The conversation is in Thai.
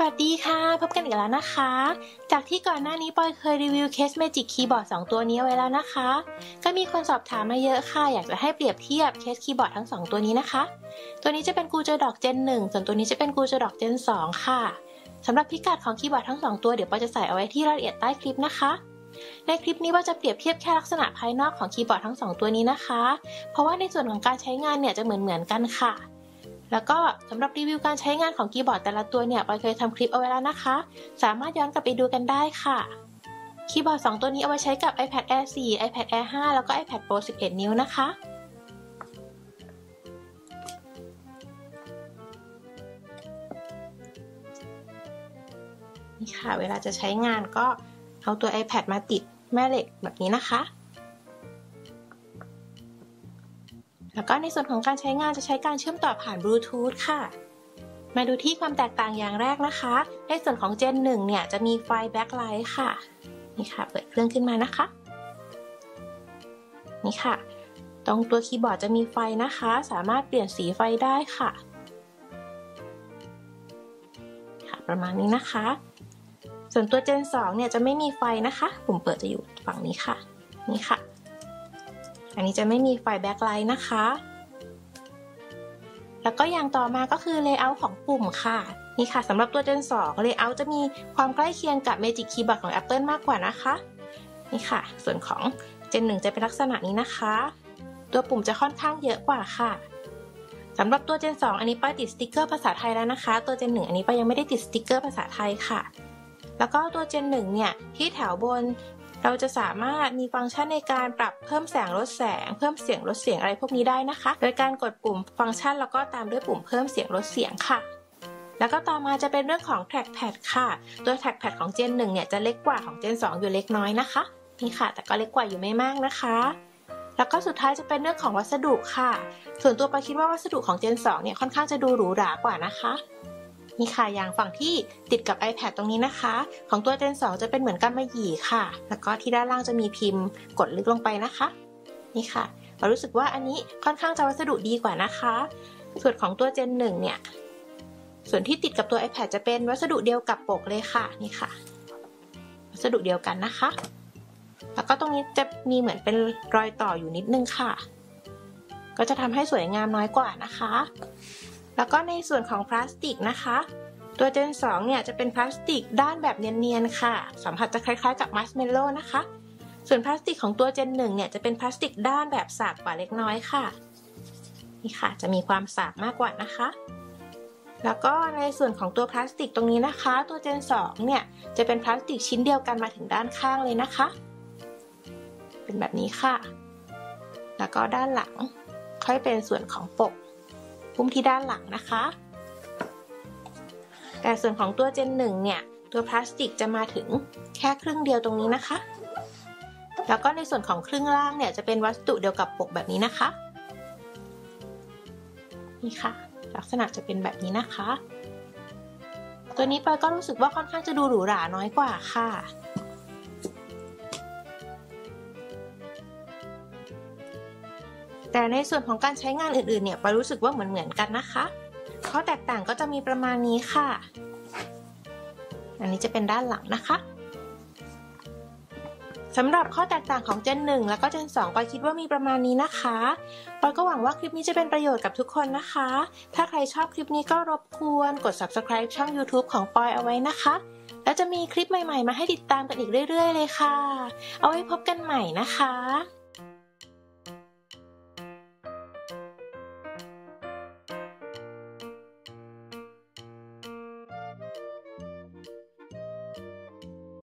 สวัสดีค่ะ พบกันอีกแล้วนะคะ จากที่ก่อนหน้านี้ปอยเคยรีวิวเคส Magic Keyboard 2ตัวนี้ไว้แล้วนะคะ ก็มีคนสอบถามมาเยอะค่ะ อยากจะให้เปรียบเทียบเคสคีย์บอร์ดทั้ง 2 ตัวนี้นะคะ ตัวนี้จะเป็น Goojodoq Gen 1ส่วนตัวนี้จะเป็น Goojodoq Gen 2 ค่ะสำหรับพิกัดของคีย์บอร์ดทั้ง 2 ตัวเดี๋ยวปอยจะใส่เอาไว้ที่รายละเอียดใต้คลิปนะคะในคลิปนี้ว่าจะเปรียบเทียบแค่ลักษณะภายนอกของคีย์บอร์ดทั้ง 2 ตัวนี้นะคะ เพราะว่าในส่วนของการใช้งานเนี่ยจะเหมือนเหมือนกันค่ะ แล้วก็สำหรับรีวิวการใช้งานของคีย์บอร์ดแต่ละตัวเนี่ยปอยเคยทำคลิปเอาไว้แล้วนะคะ สามารถย้อนกลับไปดูกันได้ค่ะคีย์บอร์ด 2 ตัวนี้เอาไว้ใช้กับ iPad Air 4 iPad Air 5 แล้วก็ iPad Pro 11 นิ้วนะคะ นี่ค่ะ เวลาจะใช้งานก็เอาตัว iPad มาติดแม่เหล็กแบบนี้นะคะ แล้วก็ในส่วนของการใช้งานจะใช้การเชื่อมต่อผ่านบลูทูธค่ะ มาดูที่ความแตกต่างอย่างแรกนะคะ ในส่วนของ Gen 1 เนี่ยจะมีไฟ backlight ค่ะ นี่ค่ะ เปิดเครื่องขึ้นมานะคะ นี่ค่ะ ตรงตัวคีย์บอร์ดจะมีไฟนะคะ สามารถเปลี่ยนสีไฟได้ค่ะ ค่ะ ประมาณนี้นะคะ ส่วนตัว Gen 2 เนี่ยจะไม่มีไฟนะคะ ปุ่มเปิดจะอยู่ฝั่งนี้ค่ะ นี่ค่ะ อันนี้จะไม่มีไฟ backlight นะคะ แล้วก็อย่างต่อมาก็คือ layout ของปุ่มค่ะนี่ค่ะสำหรับตัว Gen 2 Layout จะมีความใกล้เคียงกับ Magic Keyboard ของ Apple มากกว่านะคะ นี่ค่ะ ส่วนของ Gen 1 จะเป็นลักษณะนี้นะคะ ตัวปุ่มจะค่อนข้างเยอะกว่าค่ะสำหรับตัว Gen 2 อันนี้ปอยติดสติกเกอร์ภาษาไทยแล้วนะคะ ตัว Gen 1 อันนี้ปอยยังไม่ได้ติดสติกเกอร์ภาษาไทยค่ะ แล้วก็ตัว Gen 1 เนี่ยที่แถวบน เราจะสามารถมีฟังก์ชันในการปรับเพิ่มแสงลดแสง เพิ่มเสียงลดเสียงอะไรพวกนี้ได้นะคะ โดยการกดปุ่มฟังก์ชันแล้วก็ตามด้วยปุ่มเพิ่มเสียงลดเสียงค่ะแล้วก็ต่อมาจะเป็นเรื่องของ trackpad ค่ะ ตัว trackpad ของ Gen 1 เนี่ยจะเล็กกว่าของ Gen 2 อยู่เล็กน้อยนะคะ นี่ค่ะ แต่ก็เล็กกว่าอยู่ไม่มากนะคะ แล้วก็สุดท้ายจะเป็นเรื่องของวัสดุค่ะ ส่วนตัวปาคิดว่าวัสดุของ Gen 2 เนี่ยค่อนข้างจะดูหรูหรากว่านะคะ นี่ค่ะอย่างฝั่งที่ติดกับ iPad ตรงนี้นะคะ ของตัว Gen 2 จะเป็นเหมือนกำมะหยี่ค่ะ แล้วก็ที่ด้านล่างจะมีพิมพ์กดลึกลงไปนะคะ นี่ค่ะ เรารู้สึกว่าอันนี้ค่อนข้างจะวัสดุดีกว่านะคะ ส่วนของตัว Gen 1 เนี่ย ส่วนที่ติดกับตัว iPad จะเป็นวัสดุเดียวกับปกเลยค่ะ นี่ค่ะ วัสดุเดียวกันนะคะ แล้วก็ตรงนี้จะมีเหมือนเป็นรอยต่ออยู่นิดนึงค่ะ ก็จะทำให้สวยงามน้อยกว่านะคะ แล้วก็ในส่วนของพลาสติกนะคะ ตัว Gen 2เนี่ยจะเป็นพลาสติกด้านแบบเนียนๆค่ะ สัมผัสจะคล้ายๆกับมัสเมลโล่นะคะ ส่วนพลาสติกของตัว Gen 1เนี่ยจะเป็นพลาสติกด้านแบบสากกว่าเล็กน้อยค่ะ นี่ค่ะจะมีความสากมากกว่านะคะ แล้วก็ในส่วนของตัวพลาสติกตรงนี้นะคะ ตัว Gen 2เนี่ยจะเป็นพลาสติกชิ้นเดียวกันมาถึงด้านข้างเลยนะคะ เป็นแบบนี้ค่ะ แล้วก็ด้านหลังค่อยเป็นส่วนของปก พุ่มที่ด้านหลังนะคะ แต่ส่วนของตัวเจนหนึ่งเนี่ย ตัวพลาสติกจะมาถึงแค่ครึ่งเดียวตรงนี้นะคะ แล้วก็ในส่วนของครึ่งล่างเนี่ยจะเป็นวัสดุเดียวกับปกแบบนี้นะคะ นี่ค่ะ ลักษณะจะเป็นแบบนี้นะคะ ตัวนี้ปอยก็รู้สึกว่าค่อนข้างจะดูหรูหราน้อยกว่าค่ะ แต่ในส่วนของการใช้งานอื่นๆเนี่ยปารู้สึกว่าเหมือนๆกันนะคะ ข้อแตกต่างก็จะมีประมาณนี้ค่ะ อันนี้จะเป็นด้านหลังนะคะสำหรับข้อแตกต่างของ Gen 1 แล้วก็ Gen 2ปอยคิดว่ามีประมาณนี้นะคะปอยก็หวังว่าคลิปนี้จะเป็นประโยชน์กับทุกคนนะคะ ถ้าใครชอบคลิปนี้ก็รบกวนกด subscribe ช่อง YouTube ของปอยเอาไว้นะคะ แล้วจะมีคลิปใหม่ๆ มาให้ติดตามกันอีกเรื่อย ๆ เลยค่ะ เอาไว้พบกันใหม่นะคะ